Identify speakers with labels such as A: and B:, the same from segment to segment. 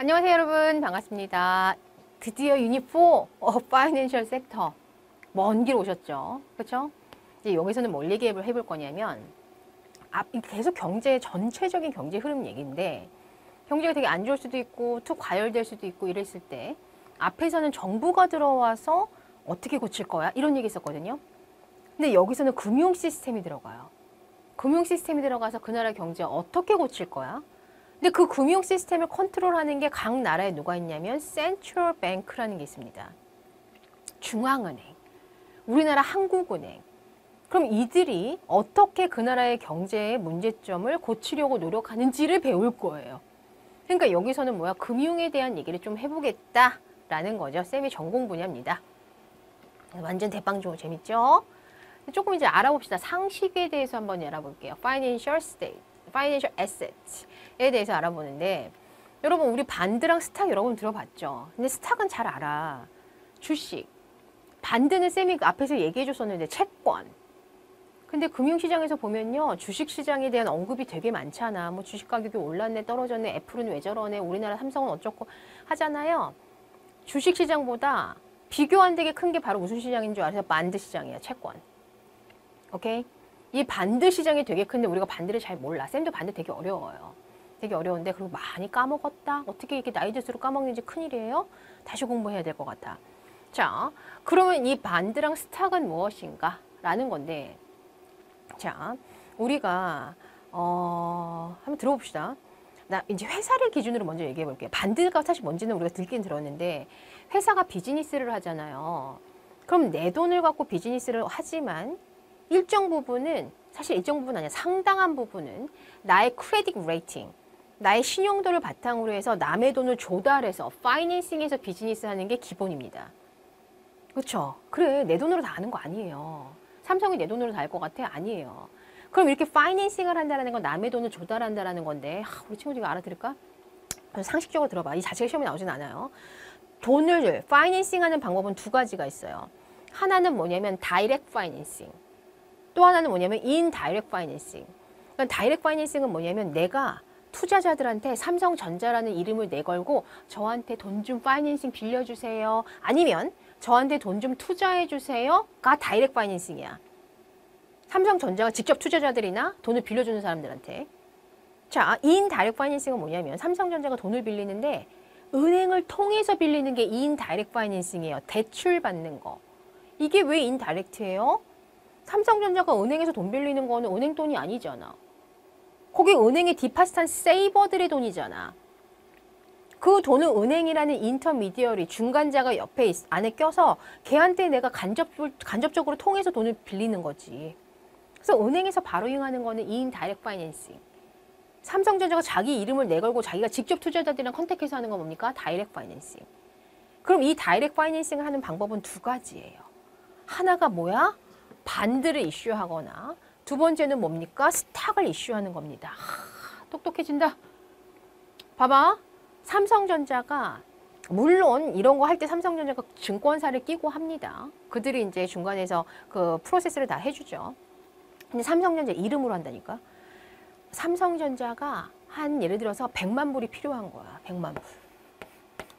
A: 안녕하세요 여러분 반갑습니다. 드디어 유니4 어, 파이낸셜 섹터 먼 길 오셨죠. 그렇죠? 이제 여기서는 뭘 얘기해 볼 거냐면 앞, 계속 경제 전체적인 경제 흐름 얘기인데 경제가 되게 안 좋을 수도 있고 툭 과열될 수도 있고 이랬을 때 앞에서는 정부가 들어와서 어떻게 고칠 거야 이런 얘기 있었거든요. 근데 여기서는 금융 시스템이 들어가요. 금융 시스템이 들어가서 그 나라 경제 어떻게 고칠 거야? 근데 그 금융 시스템을 컨트롤하는 게 각 나라에 누가 있냐면 센트럴 뱅크라는 게 있습니다. 중앙은행. 우리나라 한국은행. 그럼 이들이 어떻게 그 나라의 경제의 문제점을 고치려고 노력하는지를 배울 거예요. 그러니까 여기서는 뭐야? 금융에 대한 얘기를 좀 해보겠다라는 거죠. 쌤의 전공 분야입니다. 완전 대빵좋고 재밌죠? 조금 이제 알아봅시다. 상식에 대해서 한번 알아볼게요. Financial State, Financial Assets에 대해서 알아보는데 여러분 우리 반드랑 스탁 여러분 들어봤죠? 근데 스탁은 잘 알아. 주식. 반드는 쌤이 앞에서 얘기해 줬었는데 채권. 근데 금융시장에서 보면요. 주식시장에 대한 언급이 되게 많잖아. 뭐 주식 가격이 올랐네, 떨어졌네, 애플은 왜 저러네, 우리나라 삼성은 어쩌고 하잖아요. 주식시장보다 비교 안 되게 큰 게 바로 무슨 시장인 줄 아세요? 반드 시장이야, 채권. 오케이? 이 반드 시장이 되게 큰데 우리가 반드를 잘 몰라. 쌤도 반드 되게 어려워요. 되게 어려운데 그리고 많이 까먹었다. 어떻게 이렇게 나이 들수록 까먹는지 큰일이에요. 다시 공부해야 될 것 같아. 자, 그러면 이 반드랑 스탁은 무엇인가? 라는 건데 자, 우리가 어, 한번 들어봅시다. 나 이제 회사를 기준으로 먼저 얘기해 볼게요. 반드가 사실 뭔지는 우리가 듣긴 들었는데 회사가 비즈니스를 하잖아요. 그럼 내 돈을 갖고 비즈니스를 하지만 일정 부분은 사실 일정 부분 아니야. 상당한 부분은 나의 credit rating, 나의 신용도를 바탕으로 해서 남의 돈을 조달해서 financing해서 비즈니스 하는 게 기본입니다. 그렇죠? 그래 내 돈으로 다 하는 거 아니에요. 삼성이 내 돈으로 다 할 것 같아? 아니에요. 그럼 이렇게 financing을 한다는 건 남의 돈을 조달한다는 건데 하, 우리 친구들 이 알아들을까? 상식적으로 들어봐. 이 자체가 시험에 나오진 않아요. 돈을 financing하는 방법은 두 가지가 있어요. 하나는 뭐냐면 direct financing. 또 하나는 뭐냐면 indirect financing. 그러니까 direct financing은 뭐냐면 내가 투자자들한테 삼성전자라는 이름을 내걸고 저한테 돈 좀 financing 빌려주세요. 아니면 저한테 돈 좀 투자해 주세요가 direct financing이야. 삼성전자가 직접 투자자들이나 돈을 빌려주는 사람들한테. 자, indirect financing은 뭐냐면 삼성전자가 돈을 빌리는데 은행을 통해서 빌리는 게 indirect financing이에요. 대출 받는 거. 이게 왜 indirect예요? 삼성전자가 은행에서 돈 빌리는 거는 은행 돈이 아니잖아. 거기 은행에 deposit한 saver들의 돈이잖아. 그 돈을 은행이라는 intermediary 중간자가 옆에 있, 안에 껴서 걔한테 내가 간접, 간접적으로 통해서 돈을 빌리는 거지. 그래서 은행에서 바로 이용하는 거는 indirect financing. 삼성전자가 자기 이름을 내걸고 자기가 직접 투자자들이랑 contact해서 하는 건 뭡니까? direct financing. 그럼 이 direct financing을 하는 방법은 두 가지예요. 하나가 뭐야? bond를 issue하거나 두 번째는 뭡니까? stock을 issue하는 겁니다. 하, 똑똑해진다. 봐봐. 삼성전자가 물론 이런 거 할 때 삼성전자가 증권사를 끼고 합니다. 그들이 이제 중간에서 그 프로세스를 다 해주죠. 근데 삼성전자 이름으로 한다니까. 삼성전자가 한 예를 들어서 100만 불이 필요한 거야. 100만 불.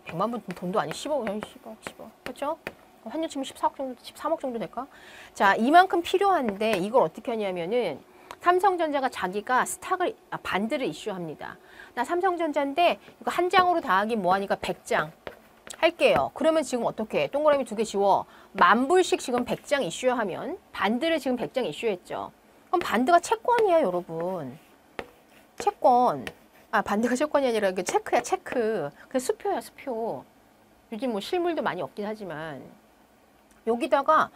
A: 100만 불 돈도 아니 10억, 10억, 10억. 그렇죠? 환율 치면 14억 정도, 13억 정도 될까? 자, 이만큼 필요한데 이걸 어떻게 하냐면은 삼성전자가 자기가 스탁을 아, 반드를 이슈합니다. 나 삼성전자인데 이거 한 장으로 다 하기 뭐하니까 100장 할게요. 그러면 지금 어떻게 동그라미 두 개 지워 만 불씩 지금 100장 이슈하면 반드를 지금 100장 이슈했죠. 그럼 반드가 채권이야 여러분. 채권. 아 반드가 채권이 아니라 그 체크야 체크. 그 수표야 수표. 요즘 뭐 실물도 많이 없긴 하지만 여기다가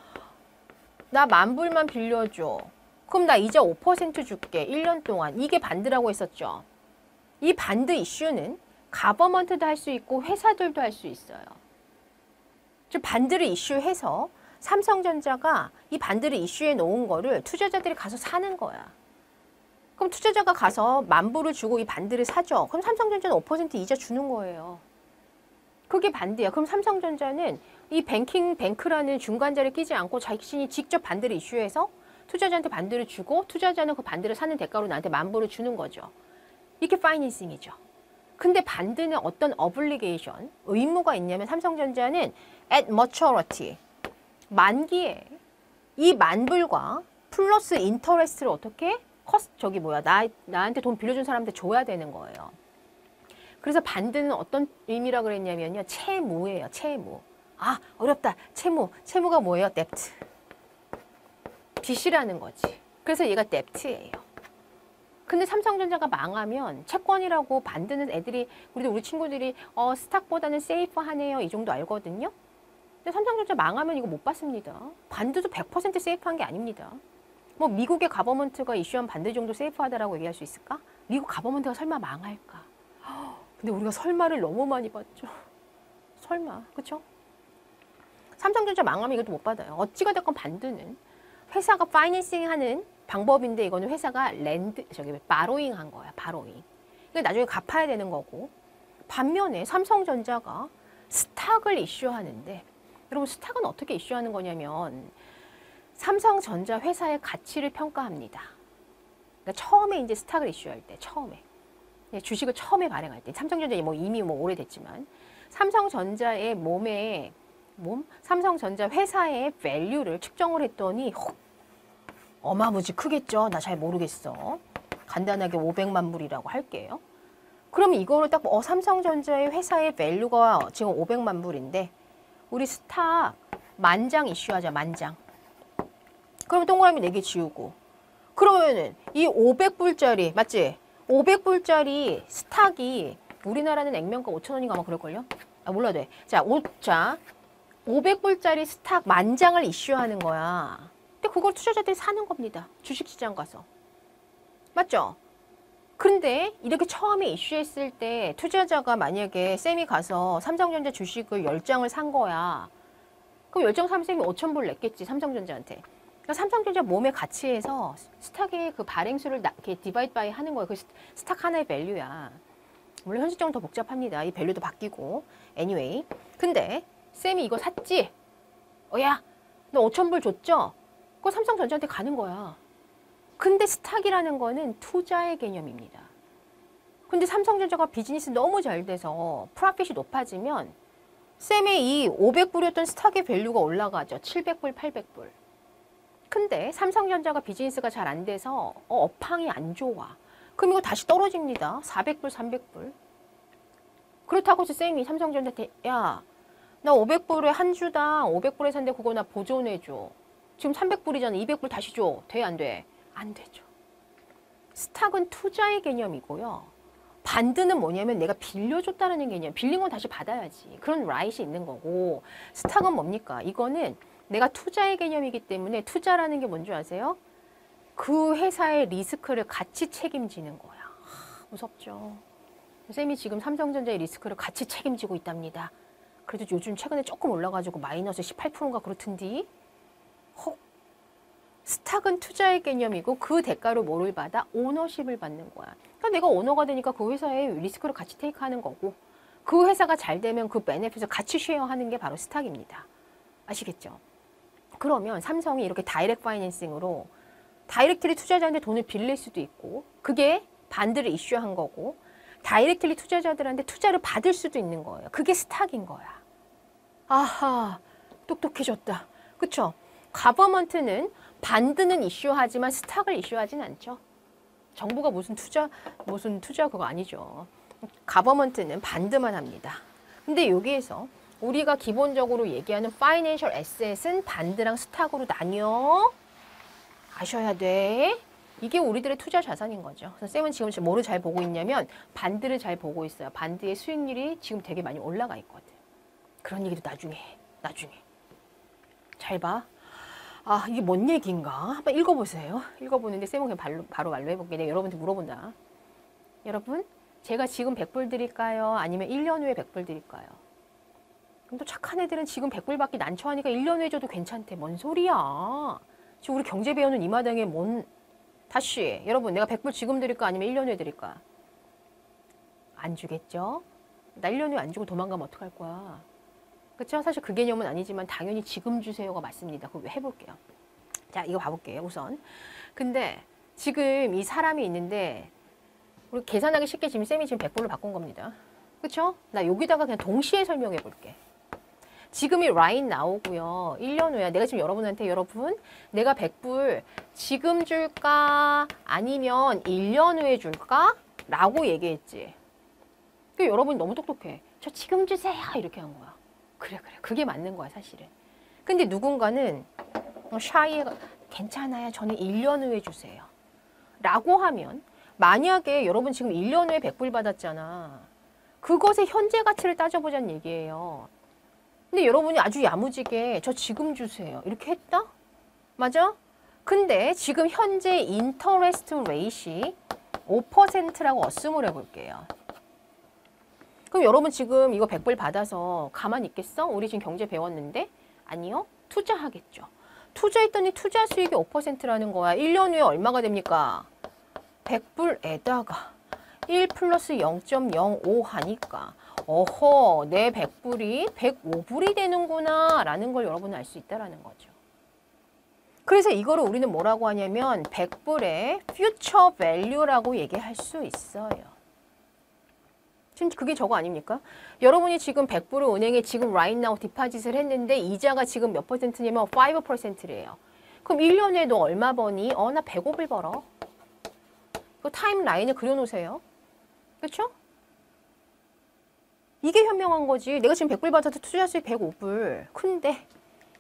A: 나 만 불만 빌려줘. 그럼 나 이자 5% 줄게. 1년 동안. 이게 반드라고 했었죠. 이 반드 이슈는 가버먼트도 할 수 있고 회사들도 할 수 있어요. 즉 반드를 이슈해서 삼성전자가 이 반드를 이슈해 놓은 거를 투자자들이 가서 사는 거야. 그럼 투자자가 가서 만 불을 주고 이 반드를 사죠. 그럼 삼성전자는 5% 이자 주는 거예요. 그게 반드야. 그럼 삼성전자는 이 뱅킹 뱅크라는 중간자를 끼지 않고 자신이 직접 반드를 이슈해서 투자자한테 반드를 주고 투자자는 그 반드를 사는 대가로 나한테 만 불을 주는 거죠. 이게 파이낸싱이죠. 근데 bond는 어떤 obligation, 의무가 있냐면 삼성전자는 at maturity, 만기에 이 만불과 플러스 interest를 어떻게 커스 저기 뭐야 나 나한테 돈 빌려준 사람한테 줘야 되는 거예요. 그래서 bond는 어떤 의미라 그랬냐면요 채무예요 채무. 아 어렵다 채무 채무가 뭐예요 debt 빚이라는 거지. 그래서 얘가 debt예요. 근데 삼성전자가 망하면 채권이라고 만드는 애들이 우리도 우리 친구들이 어 스탁보다는 세이프하네요 이 정도 알거든요. 근데 삼성전자 망하면 이거 못 받습니다. 반드도 100% 세이프한 게 아닙니다. 뭐 미국의 가버먼트가 이슈한 반드 정도 세이프하다라고 얘기할 수 있을까? 미국 가버먼트가 설마 망할까? 근데 우리가 설마를 너무 많이 봤죠. 설마, 그렇죠? 삼성전자 망하면 이것도 못 받아요. 어찌가 됐건 반드는 회사가 파이낸싱 하는 방법인데 이거는 회사가 랜드 저기 바로잉 한 거야. 바로잉. 이게 나중에 갚아야 되는 거고. 반면에 삼성전자가 스탁을 이슈하는데 여러분 스탁은 어떻게 이슈하는 거냐면 삼성전자 회사의 가치를 평가합니다. 그러니까 처음에 이제 스탁을 이슈할 때 처음에 네, 주식을 처음에 발행할 때 삼성전자 뭐 이미 뭐 오래됐지만 삼성전자의 몸에 몸 삼성전자 회사의 value를 측정을 했더니 혹 어마무지 크겠죠. 나 잘 모르겠어. 간단하게 500만 불이라고 할게요. 그럼 이거를 딱 어, 삼성전자의 회사의 value가 지금 500만 불인데 우리 stock 만장 issue하자 만장. 그러면 동그라미 4개 지우고 그러면은 이 500불짜리 맞지? 500불짜리 stock이 우리나라는 액면가 5천 원인가 아마 그럴걸요? 아 몰라 돼. 자, 오, 자 500불짜리 stock 만 장을 issue하는 거야. 근데 그걸 투자자들이 사는 겁니다. 주식시장 가서. 맞죠? 근데 이렇게 처음에 issue했을 때 투자자가 만약에 쌤이 가서 삼성전자 주식을 10장을 산 거야. 그럼 10장 사면 쌤이 5천불 냈겠지, 삼성전자한테. 그러니까 삼성전자 몸의 가치에서 stock의 그 발행수를 나, 이렇게 divide by 하는 거예요. 그 stock 하나의 value야. 물론 현실적으로 더 복잡합니다. 이 value도 바뀌고. anyway. 근데 쌤이 이거 샀지? 어야, 너 5천불 줬죠? 그거 삼성전자한테 가는 거야. 근데 stock이라는 거는 투자의 개념입니다. 근데 삼성전자가 비즈니스 너무 잘 돼서 profit이 높아지면 쌤의 이 500불이었던 stock의 value가 올라가죠. 700불, 800불. 근데 삼성전자가 비즈니스가 잘 안 돼서 어, 업황이 안 좋아. 그럼 이거 다시 떨어집니다. 400불, 300불. 그렇다고 해서 쌤이 삼성전자한테 야, 나 500불에 한 주당 500불에 샀는데 그거 나 보존해줘. 지금 300불이잖아. 200불 다시 줘. 돼, 안 돼? 안 되죠. stock은 투자의 개념이고요. bond는 뭐냐면 내가 빌려줬다는 개념. 빌린 건 다시 받아야지. 그런 right 있는 거고. stock은 뭡니까? 이거는 내가 투자의 개념이기 때문에 투자라는 게 뭔지 아세요? 그 회사의 리스크를 같이 책임지는 거야. 하, 무섭죠. 쌤이 지금 삼성전자의 리스크를 같이 책임지고 있답니다. 그래도 요즘 최근에 조금 올라가지고 마이너스 18%인가 그렇던디. 혹 stock은 투자의 개념이고 그 대가로 뭐를 받아? ownership을 받는 거야. 그러니까 내가 오너가 되니까 그 회사의 리스크를 같이 take하는 거고 그 회사가 잘 되면 그 benefit을 같이 share하는 게 바로 stock입니다. 아시겠죠? 그러면 삼성이 이렇게 direct financing으로 directly 투자자한테 돈을 빌릴 수도 있고 그게 bond를 issue한 거고 directly 투자자들한테 투자를 받을 수도 있는 거예요. 그게 stock인 거야. 아하, 똑똑해졌다. 그쵸? 가버먼트는 반드는 이슈하지만 스탁을 이슈하진 않죠. 정부가 무슨 투자 무슨 투자 그거 아니죠. 가버먼트는 반드만 합니다. 근데 여기에서 우리가 기본적으로 얘기하는 파이낸셜 에셋은 반드랑 스탁으로 나뉘어 아셔야 돼. 이게 우리들의 투자 자산인 거죠. 그래서 쌤은 지금 뭐를 잘 보고 있냐면 반드를 잘 보고 있어요. 반드의 수익률이 지금 되게 많이 올라가 있거든. 그런 얘기도 나중에 해. 나중에. 잘 봐. 아, 이게 뭔 얘기인가? 한번 읽어보세요. 읽어보는데 쌤은 그냥 바로, 바로 말로 해볼게요. 내가 여러분한테 물어본다. 여러분, 제가 지금 100불 드릴까요? 아니면 1년 후에 100불 드릴까요? 그럼 또 착한 애들은 지금 100불 받기 난처하니까 1년 후에 줘도 괜찮대. 뭔 소리야? 지금 우리 경제 배우는 이 마당에 뭔 다시 여러분 내가 100불 지금 드릴까 아니면 1년 후에 드릴까? 안 주겠죠? 나 1년 후에 안 주고 도망가면 어떡할 거야? 그렇죠? 사실 그 개념은 아니지만 당연히 지금 주세요가 맞습니다. 그거 해볼게요. 자, 이거 봐볼게요. 우선. 근데 지금 이 사람이 있는데 우리 계산하기 쉽게 지금 쌤이 지금 100불로 바꾼 겁니다. 그쵸? 나 여기다가 그냥 동시에 설명해 볼게. 지금이 라인 나오고요. 1년 후야. 내가 지금 여러분한테 여러분 내가 100불 지금 줄까 아니면 1년 후에 줄까? 라고 얘기했지. 그 여러분이 너무 똑똑해. 저 지금 주세요. 이렇게 한 거야. 그래 그래. 그게 맞는 거야 사실은. 근데 누군가는 어, 샤이가 괜찮아요. 저는 1년 후에 주세요. 라고 하면 만약에 여러분 지금 1년 후에 100불 받았잖아. 그것의 현재 가치를 따져보자는 얘기예요. 근데 여러분이 아주 야무지게 저 지금 주세요. 이렇게 했다? 맞아? 근데 지금 현재 interest rate이 5%라고 어스을 해볼게요. 그럼 여러분 지금 이거 100불 받아서 가만히 있겠어? 우리 지금 경제 배웠는데? 아니요. 투자하겠죠. 투자했더니 투자 수익이 5%라는 거야. 1년 후에 얼마가 됩니까? 100불에다가 1 플러스 0.05 하니까 어허 내 100불이 105불이 되는구나 라는 걸 여러분은 알 수 있다라는 거죠. 그래서 이거를 우리는 뭐라고 하냐면 100불의 future value라고 얘기할 수 있어요. 지금 그게 저거 아닙니까? 여러분이 지금 100불을 은행에 지금 right now 디파짓을 했는데 이자가 지금 몇 퍼센트냐면 5%래요. 그럼 1년에 너 얼마 버니? 어, 나 105불 벌어. 그 타임라인을 그려놓으세요. 그렇죠? 이게 현명한 거지. 내가 지금 100불 받아도 투자 수익 105불. 근데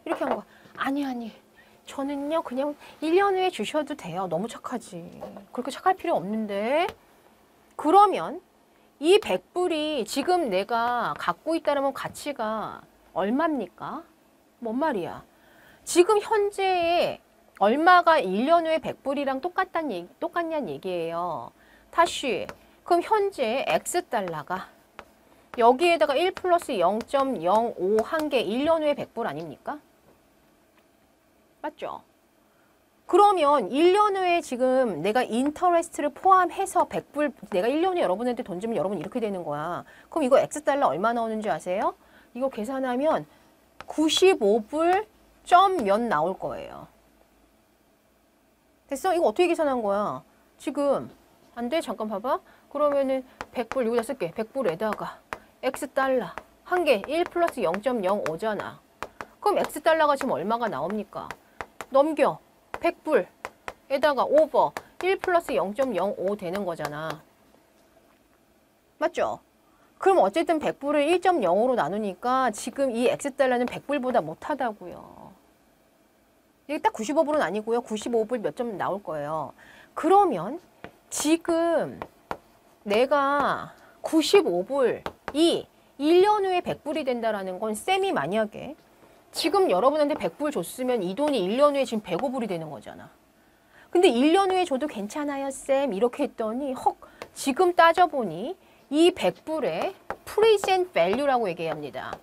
A: 이렇게 한 거야. 아니 아니. 저는요 그냥 1년 후에 주셔도 돼요. 너무 착하지. 그렇게 착할 필요 없는데. 그러면 이 100불이 지금 내가 갖고 있다면 가치가 얼마입니까? 뭔 말이야? 지금 현재의 얼마가 1년 후에 100불이랑 똑같단 얘기, 똑같냐는 얘기예요. 다시 그럼 현재 X달러가 여기에다가 1 플러스 0.05 한 개 1년 후에 100불 아닙니까? 맞죠? 그러면 1년 후에 지금 내가 인터레스트를 포함해서 100불 내가 1년 후에 여러분한테 돈 주면 여러분 이렇게 되는 거야. 그럼 이거 X달러 얼마 나오는지 아세요? 이거 계산하면 95불 점 몇 나올 거예요. 됐어? 이거 어떻게 계산한 거야? 지금 안 돼? 잠깐 봐봐. 그러면은 100불 여기다 쓸게. 100불에다가 X달러 한 개 1 플러스 0.05잖아. 그럼 X달러가 지금 얼마가 나옵니까? 넘겨. 100불에다가 오버 1 플러스 0.05 되는 거잖아. 맞죠? 그럼 어쨌든 100불을 1.0으로 나누니까 지금 이 X달러는 100불보다 못하다고요. 이게 딱 95불은 아니고요. 95불 몇 점 나올 거예요. 그러면 지금 내가 95불이 1년 후에 100불이 된다라는 건 쌤이 만약에 지금 여러분한테 100불 줬으면 이 돈이 1년 후에 지금 105불이 되는 거잖아. 근데 1년 후에 줘도 괜찮아요, 쌤. 이렇게 했더니 헉 지금 따져보니 이 100불의 present value라고 얘기합니다.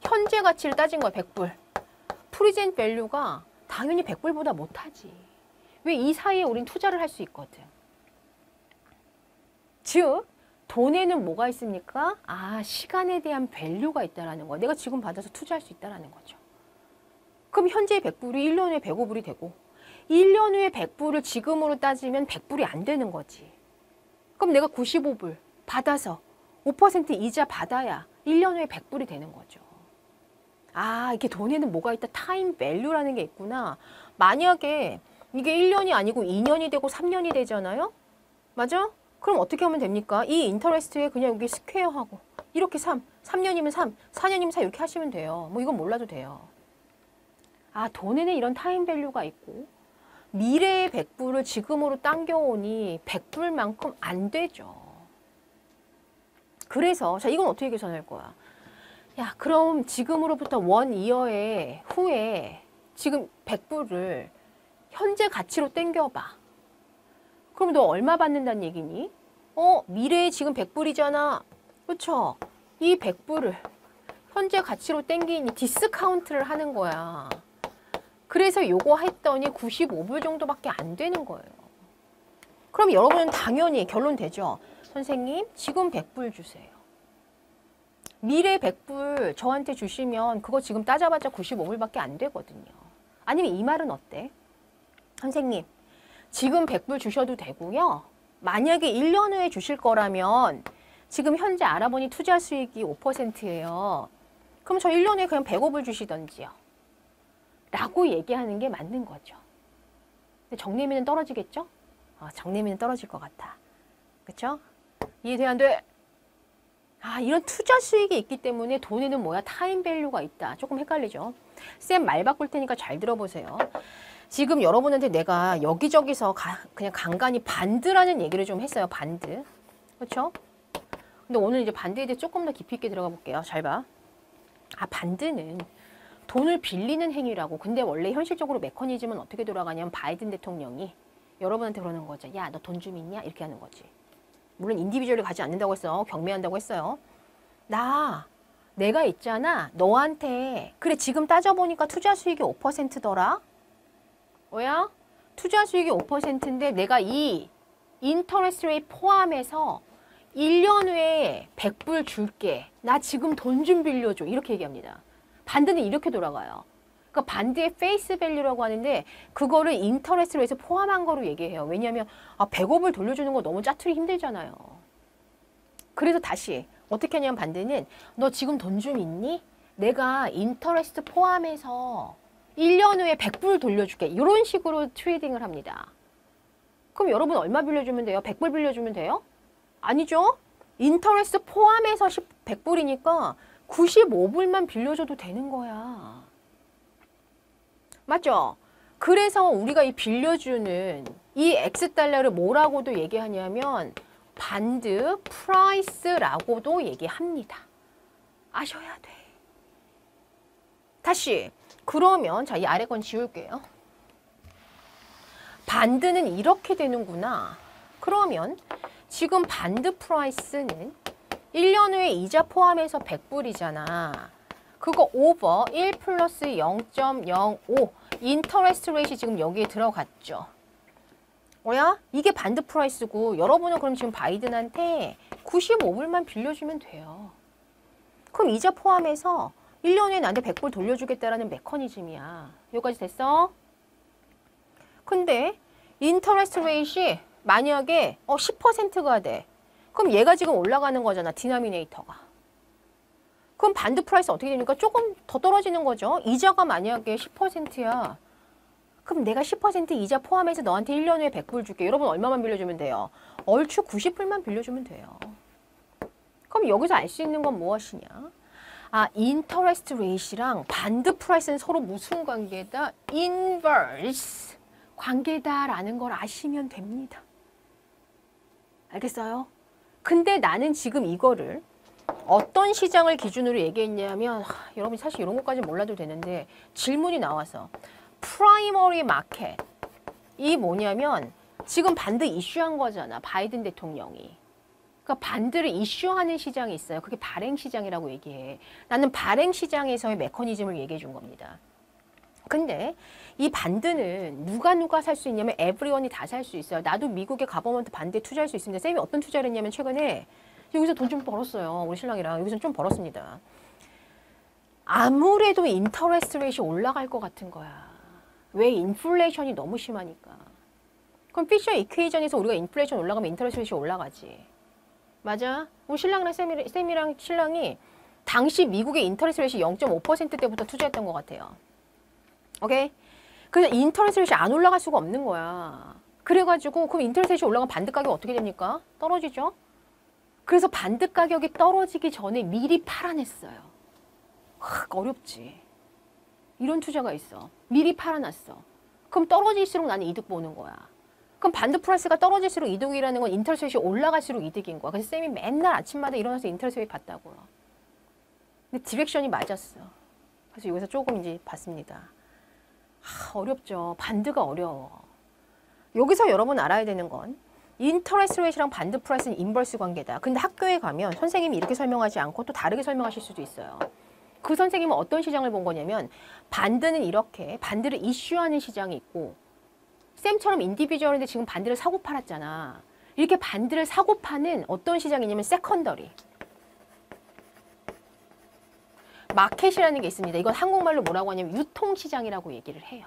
A: 현재 가치를 따진 거야, 100불. present value가 당연히 100불보다 못하지. 왜 이 사이에 우린 투자를 할 수 있거든. 즉 돈에는 뭐가 있습니까? 아, 시간에 대한 value가 있다라는 거. 내가 지금 받아서 투자할 수 있다라는 거죠. 그럼 현재 100불이 1년 후에 105불이 되고 1년 후에 100불을 지금으로 따지면 100불이 안 되는 거지. 그럼 내가 95불 받아서 5% 이자 받아야 1년 후에 100불이 되는 거죠. 아, 이게 돈에는 뭐가 있다? time value라는 게 있구나. 만약에 이게 1년이 아니고 2년이 되고 3년이 되잖아요? 맞아? 그럼 어떻게 하면 됩니까? 이 interest에 그냥 여기 스퀘어하고 이렇게 3, 3년이면 3, 4년이면 4 이렇게 하시면 돼요. 뭐 이건 몰라도 돼요. 아, 돈에는 이런 time value가 있고 미래의 100불을 지금으로 당겨오니 100불만큼 안 되죠. 그래서 자 이건 어떻게 계산할 거야? 야 그럼 지금으로부터 원 이어의 후에 지금 100불을 현재 가치로 땡겨봐. 그럼 너 얼마 받는다는 얘기니? 어 미래에 지금 100불이잖아. 그렇죠? 이 100불을 현재 가치로 땡기니 discount를 하는 거야. 그래서 요거 했더니 95불 정도밖에 안 되는 거예요. 그럼 여러분은 당연히 결론 되죠. 선생님, 지금 100불 주세요. 미래 100불 저한테 주시면 그거 지금 따져봤자 95불밖에 안 되거든요. 아니면 이 말은 어때? 선생님, 지금 100불 주셔도 되고요. 만약에 1년 후에 주실 거라면 지금 현재 알아보니 투자 수익이 5%예요. 그럼 저 1년 후에 그냥 100억을 주시던지요. 라고 얘기하는 게 맞는 거죠. 근데 정나미는 떨어지겠죠? 아, 정나미는 떨어질 것 같아. 그쵸? 이해돼 안 돼? 아, 이런 투자 수익이 있기 때문에 돈에는 뭐야? time value가 있다. 조금 헷갈리죠? 쌤 말 바꿀 테니까 잘 들어보세요. 지금 여러분한테 내가 여기저기서 가, 그냥 간간히 bond라는 얘기를 좀 했어요. 반드. 그렇죠? 근데 오늘 이제 bond에 대해 조금 더 깊이 있게 들어가 볼게요. 잘 봐. 아, bond는 돈을 빌리는 행위라고. 근데 원래 현실적으로 메커니즘은 어떻게 돌아가냐면 바이든 대통령이 여러분한테 그러는 거죠. 야, 너 돈 좀 있냐? 이렇게 하는 거지. 물론 individual이 가지 않는다고 했어. 경매한다고 했어요. 나 내가 있잖아. 너한테 그래 지금 따져보니까 투자 수익이 5%더라. 뭐야? 투자 수익이 5%인데 내가 이 interest rate 포함해서 1년 후에 100불 줄게. 나 지금 돈 좀 빌려줘. 이렇게 얘기합니다. bond는 이렇게 돌아가요. 그러니까 bond의 face value라고 하는데 그거를 interest로 해서 포함한 거로 얘기해요. 왜냐하면 아, 100억을 돌려주는 거 너무 짜투리 힘들잖아요. 그래서 다시 어떻게 하냐면 bond는 너 지금 돈 좀 있니? 내가 interest 포함해서 1년 후에 100불 돌려줄게. 이런 식으로 trading을 합니다. 그럼 여러분 얼마 빌려주면 돼요? 100불 빌려주면 돼요? 아니죠. interest 포함해서 10, 100불이니까 95불만 빌려줘도 되는 거야. 맞죠? 그래서 우리가 이 빌려주는 이 X달러를 뭐라고도 얘기하냐면 bond price라고도 얘기합니다. 아셔야 돼. 다시 그러면 자 이 아래 건 지울게요. bond는 이렇게 되는구나. 그러면 지금 bond price는 1년 후에 이자 포함해서 100불이잖아. 그거 over 1 플러스 0.05 interest rate이 지금 여기에 들어갔죠. 뭐야? 이게 bond price고 여러분은 그럼 지금 바이든한테 95불만 빌려주면 돼요. 그럼 이자 포함해서 1년에 나한테 100불 돌려주겠다라는 메커니즘이야. 여기까지 됐어? 근데 interest rate이 만약에 어 10%가 돼. 그럼 얘가 지금 올라가는 거잖아. denominator가. 그럼 bond price 어떻게 되니까 조금 더 떨어지는 거죠. 이자가 만약에 10%야. 그럼 내가 10% 이자 포함해서 너한테 1년 후에 100불 줄게. 여러분 얼마만 빌려주면 돼요? 얼추 90불만 빌려주면 돼요. 그럼 여기서 알 수 있는 건 무엇이냐? 아, interest rate이랑 bond price는 서로 무슨 관계다? inverse 관계다라는 걸 아시면 됩니다. 알겠어요? 근데 나는 지금 이거를 어떤 시장을 기준으로 얘기했냐면 하, 여러분 사실 이런 것까지 몰라도 되는데 질문이 나와서 primary market. 이 뭐냐면 지금 bond issue한 거잖아 바이든 대통령이. 그러니까 bond를 issue하는 시장이 있어요. 그게 발행 시장이라고 얘기해. 나는 발행 시장에서의 메커니즘을 얘기해 준 겁니다 근데 이 bond는 누가 누가 살 수 있냐면 everyone이 다 살 수 있어요 나도 미국의 government bond에 투자할 수 있습니다 쌤이 어떤 투자를 했냐면 최근에 여기서 돈 좀 벌었어요. 우리 신랑이랑 여기서 좀 벌었습니다. 아무래도 interest rate이 올라갈 것 같은 거야. 왜? 인플레이션이 너무 심하니까. 그럼 피셔 이퀘이전에서 우리가 인플레이션 올라가면 interest rate이 올라가지. 맞아? 우리 신랑이랑 쌤이, 쌤이랑 신랑이 당시 미국의 interest rate이 0.5%대부터 투자했던 것 같아요. 오케이? 그래서 rate이 안 올라갈 수가 없는 거야. 그래가지고 그럼 rate이 올라가면 반드 가격 어떻게 됩니까? 떨어지죠? 그래서 반드 가격이 떨어지기 전에 미리 팔아냈어요. 하, 어렵지. 이런 투자가 있어. 미리 팔아놨어. 그럼 떨어질수록 나는 이득 보는 거야. 그럼 bond price가 떨어질수록 이득이라는 건 interest이 올라갈수록 이득인 거야. 그래서 쌤이 맨날 아침마다 일어나서 interest 봤다고요. 근데 direction이 맞았어. 그래서 여기서 조금 이득 봤습니다. 하, 어렵죠. bond가 어려워. 여기서 여러분 알아야 되는 건 interest rate랑 bond price는 inverse 관계다. 근데 학교에 가면 선생님이 이렇게 설명하지 않고 또 다르게 설명하실 수도 있어요. 그 선생님은 어떤 시장을 본 거냐면 bond는 이렇게 bond를 issue하는 시장이 있고 쌤처럼 individual인데 지금 bond를 사고 팔았잖아. 이렇게 bond를 사고 파는 어떤 시장이냐면 secondary. market이라는 게 있습니다. 이건 한국말로 뭐라고 하냐면 유통시장이라고 얘기를 해요.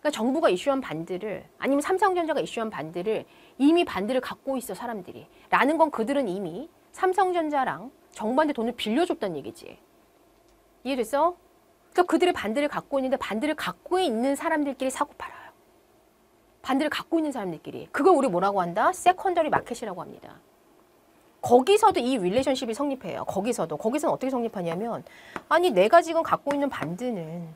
A: 그러니까 정부가 issue한 bond를 아니면 삼성전자가 issue한 bond를 이미 bond를 갖고 있어 사람들이. 라는 건 그들은 이미 삼성전자랑 정부한테 돈을 빌려줬다는 얘기지. 이해됐어? 그래서 그들의 bond를 갖고 있는데 bond를 갖고 있는 사람들끼리 사고 팔아요. bond를 갖고 있는 사람들끼리. 그걸 우리 뭐라고 한다? secondary market이라고 합니다. 거기서도 이 relationship이 성립해요. 거기서도. 거기서는 어떻게 성립하냐면 아니 내가 지금 갖고 있는 bond는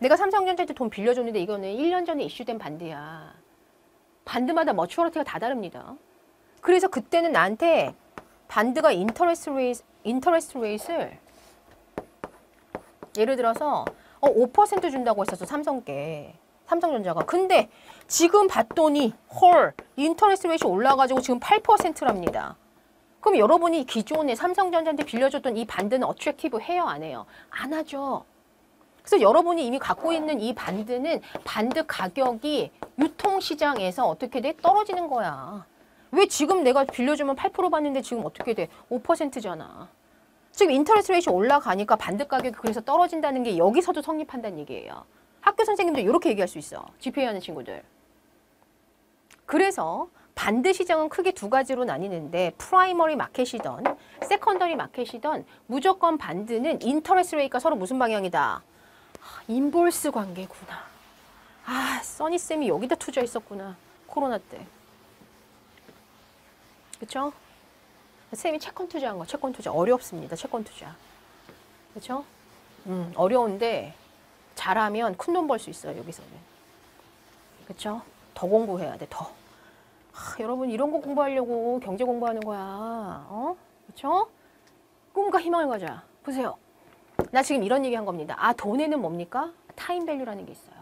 A: 내가 삼성전자한테 돈 빌려줬는데 이거는 1년 전에 이슈된 반드야. 반드마다 머추어리티가 다 다릅니다. 그래서 그때는 나한테 bond가 interest rate, interest rate를 예를 들어서 어, 5% 준다고 했었어 삼성께 삼성전자가 근데 지금 봤더니 헐 interest rate 올라가지고 지금 8%랍니다. 그럼 여러분이 기존에 삼성전자한테 빌려줬던 이 bond는 attractive 해요 안 해요? 안 하죠. 그래서 여러분이 이미 갖고 있는 이 bond는 bond 가격이 유통시장에서 어떻게 돼? 떨어지는 거야. 왜 지금 내가 빌려주면 8% 받는데 지금 어떻게 돼? 5%잖아. 지금 interest rate이 올라가니까 반드 가격이 그래서 떨어진다는 게 여기서도 성립한다는 얘기예요. 학교 선생님도 이렇게 얘기할 수 있어. GPA 하는 친구들. 그래서 반드 시장은 크게 두 가지로 나뉘는데 primary market이던 secondary market이던 무조건 bond는 interest rate가 서로 무슨 방향이다. inverse 관계구나. 아, 써니쌤이 여기다 투자했었구나. 코로나 때. 그쵸? 쌤이 채권 투자한 거, 채권 투자. 어렵습니다. 채권 투자. 그쵸? 음, 어려운데 잘하면 큰 돈 벌 수 있어요. 여기서는. 그쵸? 더 공부해야 돼. 더. 하, 여러분 이런 거 공부하려고 경제 공부하는 거야. 어? 그쵸? 꿈과 희망을 가자. 보세요. 나 지금 이런 얘기 한 겁니다. 아, 돈에는 뭡니까? time value라는 게 있어요.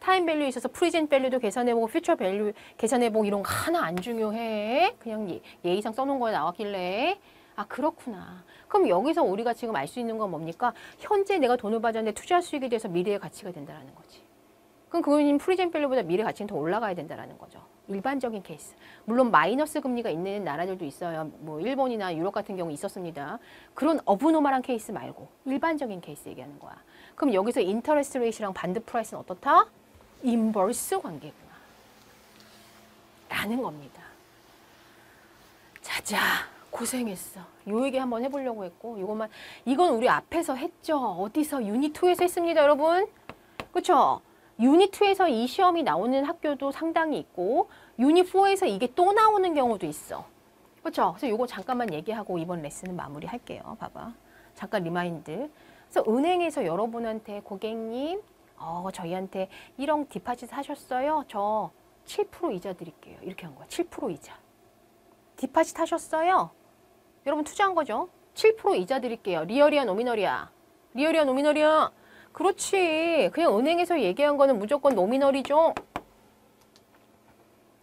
A: time value에 있어서 present value도 계산해보고 future value 계산해보고 이런 거 하나 안 중요해. 그냥 예, 예의상 써놓은 거에 나왔길래. 아, 그렇구나. 그럼 여기서 우리가 지금 알 수 있는 건 뭡니까? 현재 내가 돈을 받았는데 투자 수익에 대해서 미래의 가치가 된다는 거지. 그럼 그거는 present value보다 미래 가치는 더 올라가야 된다는 거죠. 일반적인 케이스. 물론 마이너스 금리가 있는 나라들도 있어요. 뭐 일본이나 유럽 같은 경우 있었습니다. 그런 abnormal한 케이스 말고 일반적인 케이스 얘기하는 거야. 그럼 여기서 interest rate이랑 bond price는 어떻다? inverse 관계구나. 라는 겁니다. 자자 고생했어. 요 얘기 한번 해보려고 했고 이것만 이건 우리 앞에서 했죠. 어디서 유닛2에서 했습니다 여러분. 그렇죠? 유닛2에서 이 시험이 나오는 학교도 상당히 있고 유닛4에서 이게 또 나오는 경우도 있어. 그렇죠? 그래서 이거 잠깐만 얘기하고 이번 레슨은 마무리할게요. 봐봐. 잠깐 remind. 그래서 은행에서 여러분한테 고객님 어, 저희한테 1억 deposit 하셨어요? 저 7% 이자 드릴게요. 이렇게 한 거야. 7% 이자. deposit 하셨어요? 여러분 투자한 거죠? 7% 이자 드릴게요. 리얼이야, 노미널이야? 리얼이야, 노미널이야? 그렇지. 그냥 은행에서 얘기한 거는 무조건 nominal이죠.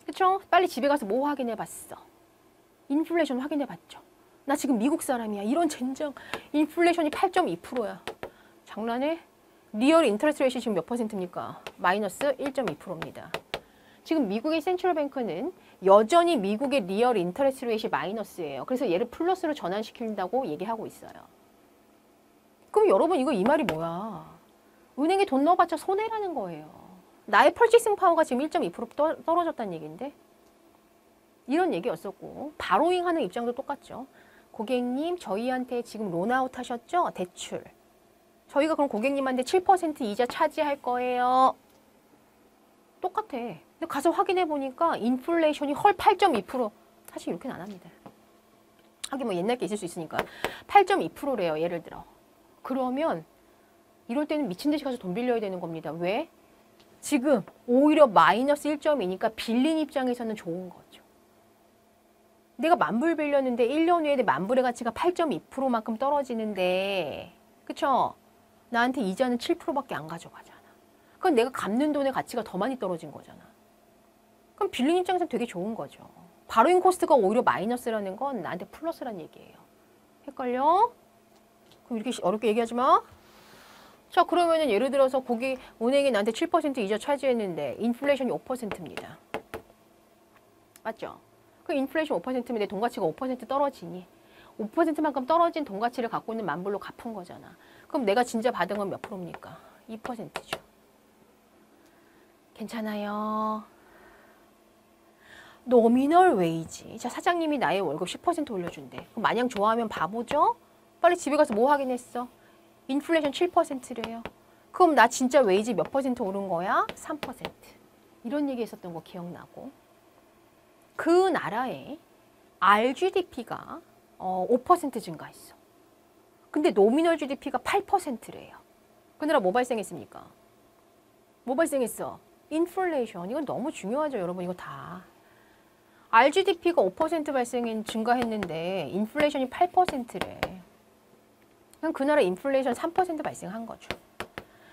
A: 그쵸? 빨리 집에 가서 뭐 확인해 봤어? 인플레이션 확인해 봤죠. 나 지금 미국 사람이야. 이런 젠장. 인플레이션이 8.2%야. 장난해? real interest rate이 지금 몇 퍼센트입니까? 마이너스 1.2%입니다. 지금 미국의 central bank는 여전히 미국의 real interest rate이 마이너스예요. 그래서 얘를 플러스로 전환시킨다고 얘기하고 있어요. 그럼 여러분 이거 이 말이 뭐야? 은행에 돈 넣어봤자 손해라는 거예요. 나의 purchasing power가 지금 1.2% 떨어졌다는 얘기인데 이런 얘기였었고 borrowing 하는 입장도 똑같죠. 고객님 저희한테 지금 론아웃 하셨죠? 대출. 저희가 그럼 고객님한테 7% 이자 차지할 거예요. 똑같아. 근데 가서 확인해 보니까 인플레이션이 헐 8.2% 사실 이렇게는 안 합니다. 하긴 뭐 옛날 게 있을 수 있으니까 8.2%래요. 예를 들어. 그러면 이럴 때는 미친 듯이 가서 돈 빌려야 되는 겁니다. 왜? 지금 오히려 마이너스 1.2니까 빌린 입장에서는 좋은 거죠. 내가 만불 빌렸는데 1년 후에 내 만불의 가치가 8.2%만큼 떨어지는데 그쵸? 나한테 이자는 7%밖에 안 가져가잖아. 그럼 내가 갚는 돈의 가치가 더 많이 떨어진 거잖아. 그럼 빌린 입장에서는 되게 좋은 거죠. 바로인 코스트가 오히려 마이너스라는 건 나한테 플러스라는 얘기예요. 헷갈려? 그럼 이렇게 어렵게 얘기하지 마. 자, 그러면은 예를 들어서 고기 은행이 나한테 7% 이자 차지했는데 인플레이션이 5%입니다. 맞죠? 그 인플레이션 5%면 내 돈 가치가 5% 떨어지니 5%만큼 떨어진 돈 가치를 갖고 있는 만불로 갚은 거잖아. 그럼 내가 진짜 받은 건 몇 프로입니까? 2%죠. 괜찮아요. nominal wage지. 자, 사장님이 나의 월급 10% 올려준대. 그럼 마냥 좋아하면 바보죠? 빨리 집에 가서 뭐 하긴 했어? 인플레이션 7%래요. 그럼 나 진짜 웨이지 몇 퍼센트 오른 거야? 3%. 이런 얘기 했었던 거 기억나고. 그 나라에 RGDP가 어, 5% 증가했어. 근데 노미널 GDP가 8%래요. 그 나라 뭐 발생했습니까? 뭐 발생했어? 인플레이션. 이건 너무 중요하죠, 여러분. 이거 다. RGDP가 5% 발생 증가했는데 인플레이션이 8%래. 그럼 그 나라 인플레이션 3% 발생한 거죠.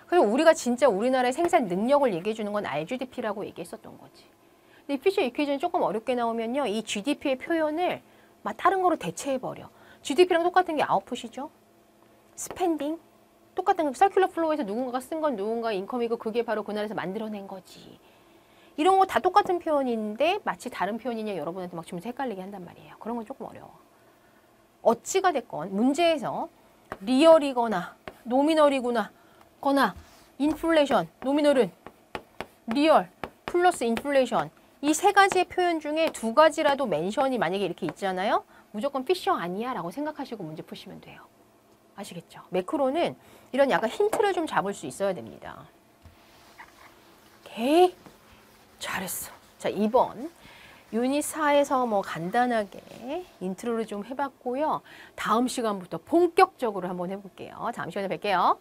A: 그리고 우리가 진짜 우리나라의 생산 능력을 얘기해 주는 건 RGDP라고 얘기했었던 거지. 근데 이 피셔 equation은 조금 어렵게 나오면요. 이 GDP의 표현을 막 다른 거로 대체해 버려. GDP랑 똑같은 게 아웃풋이죠. spending 똑같은 거 circular flow에서 누군가가 쓴 건 누군가 income이고 그게 바로 그 나라에서 만들어낸 거지. 이런 거 다 똑같은 표현인데 마치 다른 표현이냐 여러분한테 막 주면서 헷갈리게 한단 말이에요. 그런 건 조금 어려워. 어찌가 됐건 문제에서 real이거나 nominal이구나 거나 인플레이션 nominal은 real 플러스 인플레이션 이 세 가지의 표현 중에 두 가지라도 mention이 만약에 이렇게 있잖아요. 무조건 피셔 아니야 라고 생각하시고 문제 푸시면 돼요. 아시겠죠? macro는 이런 약간 힌트를 좀 잡을 수 있어야 됩니다. 오케이. 잘했어. 자, 2번. 유닛 4에서 뭐 간단하게 intro를 좀 해봤고요. 다음 시간부터 본격적으로 한번 해볼게요. 다음 시간에 뵐게요.